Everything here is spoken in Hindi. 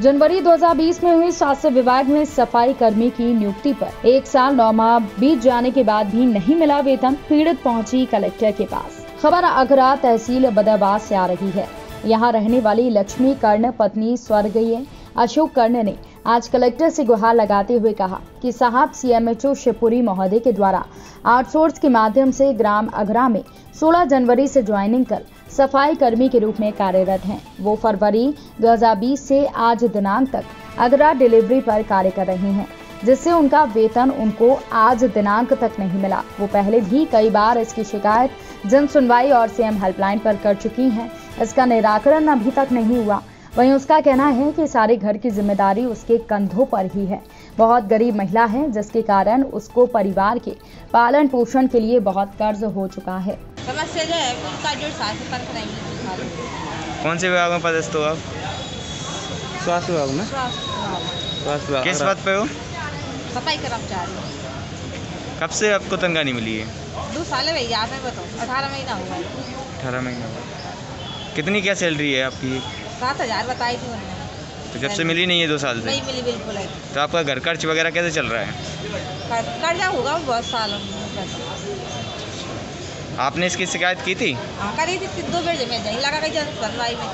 जनवरी 2020 में हुई स्वास्थ्य विभाग में सफ़ाई कर्मी की नियुक्ति पर एक साल नौ माह बीत जाने के बाद भी नहीं मिला वेतन, पीड़ित पहुँची कलेक्टर के पास। खबर आगरा तहसील बदाबाद से आ रही है। यहाँ रहने वाली लक्ष्मी कर्ण पत्नी स्वर्गीय अशोक कर्ण ने आज कलेक्टर से गुहार लगाते हुए कहा कि साहब सीएमएचओ शिवपुरी महोदय के द्वारा आउटसोर्स के माध्यम से ग्राम अगरा में 16 जनवरी से ज्वाइनिंग कर सफ़ाई कर्मी के रूप में कार्यरत हैं। वो फरवरी 2020 से आज दिनांक तक अगरा डिलीवरी पर कार्य कर रहे हैं, जिससे उनका वेतन उनको आज दिनांक तक नहीं मिला। वो पहले भी कई बार इसकी शिकायत जन सुनवाई और सीएम हेल्पलाइन पर कर चुकी हैं। इसका निराकरण अभी तक नहीं हुआ। वहीं उसका कहना है कि सारे घर की ज़िम्मेदारी उसके कंधों पर ही है। बहुत गरीब महिला है जिसके कारण उसको परिवार के पालन पोषण के लिए बहुत कर्ज हो चुका है। समस्या जो है जो कौन से विभाग में पदस्थ हो आप? स्वास्थ्य विभाग में? स्वास्थ्य विभाग। किस पद पे हो? सफ़ाई कर्मचारी कब से आपको तनख्वाह नहीं मिली है? दो साल है भैया आप बताओ। अठारह महीना हुआ है। अठारह महीने कितनी क्या सैलरी है आपकी? सात हज़ार बताई थी उन्होंने। तो जब से मिली नहीं है दो साल से? नहीं मिली बिल्कुल है तो आपका घर खर्च वगैरह कैसे चल रहा है? कर्जा होगा बहुत साल आपने इसकी शिकायत की थी? हाँ करी थी दो बेर में लगा कर सुनवाई में।